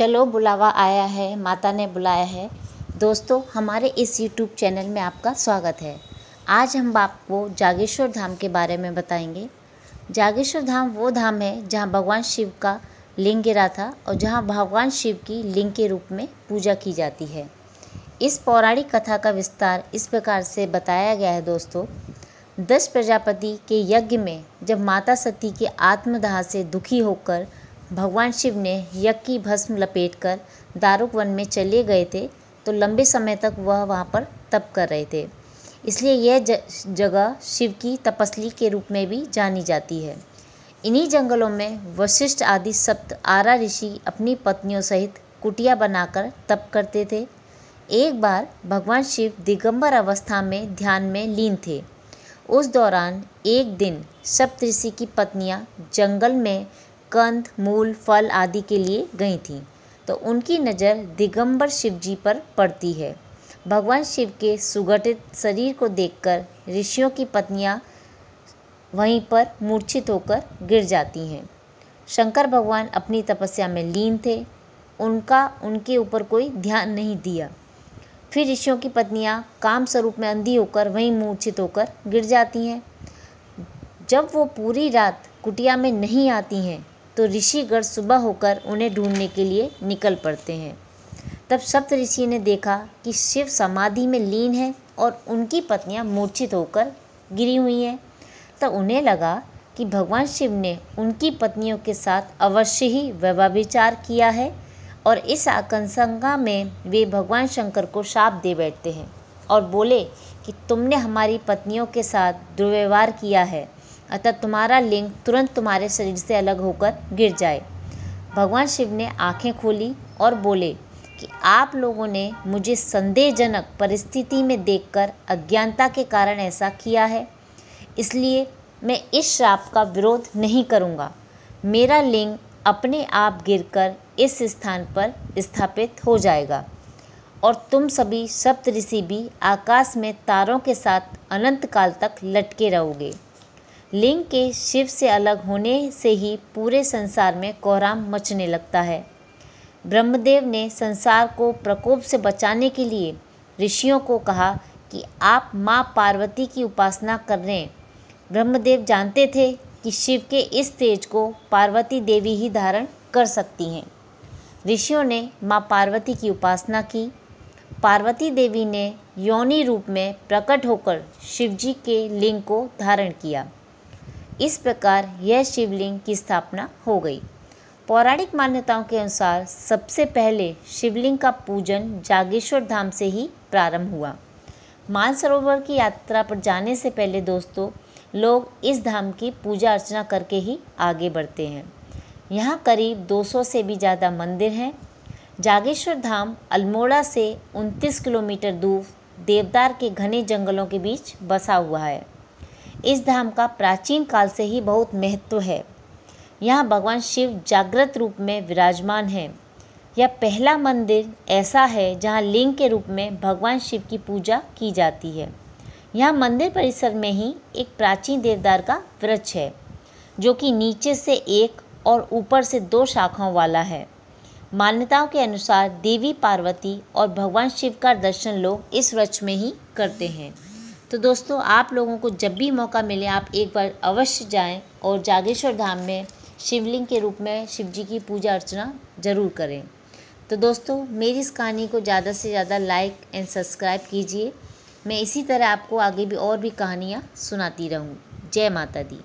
चलो बुलावा आया है, माता ने बुलाया है। दोस्तों, हमारे इस यूट्यूब चैनल में आपका स्वागत है। आज हम आपको जागेश्वर धाम के बारे में बताएँगे। जागेश्वर धाम वो धाम है जहाँ भगवान शिव का लिंग गिरा था और जहाँ भगवान शिव की लिंग के रूप में पूजा की जाती है। इस पौराणिक कथा का विस्तार इस प्रकार से बताया गया है दोस्तों। दस प्रजापति के यज्ञ में जब माता सती के आत्मदाह से दुखी होकर भगवान शिव ने यज्ञ की भस्म लपेटकर दारुक वन में चले गए थे तो लंबे समय तक वह वहाँ पर तप कर रहे थे। इसलिए यह जगह शिव की तपस्ली के रूप में भी जानी जाती है। इन्हीं जंगलों में वशिष्ठ आदि सप्त आरा ऋषि अपनी पत्नियों सहित कुटिया बनाकर तप करते थे। एक बार भगवान शिव दिगंबर अवस्था में ध्यान में लीन थे। उस दौरान एक दिन सप्त ऋषि की पत्नियाँ जंगल में कंद, मूल, फल आदि के लिए गई थीं। तो उनकी नज़र दिगंबर शिव जी पर पड़ती है। भगवान शिव के सुगठित शरीर को देखकर ऋषियों की पत्नियाँ वहीं पर मूर्छित होकर गिर जाती हैं। शंकर भगवान अपनी तपस्या में लीन थे। उनका, उनके ऊपर कोई ध्यान नहीं दिया। फिर ऋषियों की पत्नियाँ काम स्वरूप में अंधी होकर वहीं मूर्छित होकर गिर जाती हैं। जब वो पूरी रात कुटिया में नहीं आती हैं तो ऋषिगढ़ सुबह होकर उन्हें ढूँढने के लिए निकल पड़ते हैं। तब सप्त ऋषि ने देखा कि शिव समाधि में लीन है और उनकी पत्नियाँ मूर्छित होकर गिरी हुई हैं। तब उन्हें लगा कि भगवान शिव ने उनकी पत्नियों के साथ अवश्य ही व्यभिचार किया है और इस आकंशंका में वे भगवान शंकर को शाप दे बैठते हैं और बोले कि तुमने हमारी पत्नियों के साथ दुर्व्यवहार किया है। अतः तुम्हारा लिंग तुरंत तुम्हारे शरीर से अलग होकर गिर जाए। भगवान शिव ने आँखें खोली और बोले कि आप लोगों ने मुझे संदेहजनक परिस्थिति में देखकर अज्ञानता के कारण ऐसा किया है। इसलिए मैं इस श्राप का विरोध नहीं करूँगा। मेरा लिंग अपने आप गिरकर इस स्थान पर स्थापित हो जाएगा। और तुम सभी सप्तऋषि भी आकाश में तारों के साथ अनंत काल तक लटके रहोगे। लिंग के शिव से अलग होने से ही पूरे संसार में कोहराम मचने लगता है। ब्रह्मदेव ने संसार को प्रकोप से बचाने के लिए ऋषियों को कहा कि आप माँ पार्वती की उपासना कर करें ब्रह्मदेव जानते थे कि शिव के इस तेज को पार्वती देवी ही धारण कर सकती हैं। ऋषियों ने माँ पार्वती की उपासना की। पार्वती देवी ने योनि रूप में प्रकट होकर शिवजी के लिंग को धारण किया। इस प्रकार यह शिवलिंग की स्थापना हो गई। पौराणिक मान्यताओं के अनुसार सबसे पहले शिवलिंग का पूजन जागेश्वर धाम से ही प्रारंभ हुआ। मानसरोवर की यात्रा पर जाने से पहले दोस्तों, लोग इस धाम की पूजा अर्चना करके ही आगे बढ़ते हैं। यहाँ करीब 200 से भी ज़्यादा मंदिर हैं। जागेश्वर धाम अल्मोड़ा से 29 किलोमीटर दूर देवदार के घने जंगलों के बीच बसा हुआ है। इस धाम का प्राचीन काल से ही बहुत महत्व है। यहाँ भगवान शिव जागृत रूप में विराजमान हैं। यह पहला मंदिर ऐसा है जहाँ लिंग के रूप में भगवान शिव की पूजा की जाती है। यहाँ मंदिर परिसर में ही एक प्राचीन देवदार का वृक्ष है, जो कि नीचे से एक और ऊपर से दो शाखाओं वाला है। मान्यताओं के अनुसार देवी पार्वती और भगवान शिव का दर्शन लोग इस वृक्ष में ही करते हैं। तो दोस्तों, आप लोगों को जब भी मौका मिले, आप एक बार अवश्य जाएँ और जागेश्वर धाम में शिवलिंग के रूप में शिव जी की पूजा अर्चना ज़रूर करें। तो दोस्तों, मेरी इस कहानी को ज़्यादा से ज़्यादा लाइक एंड सब्सक्राइब कीजिए। मैं इसी तरह आपको आगे भी और भी कहानियाँ सुनाती रहूँ। जय माता दी।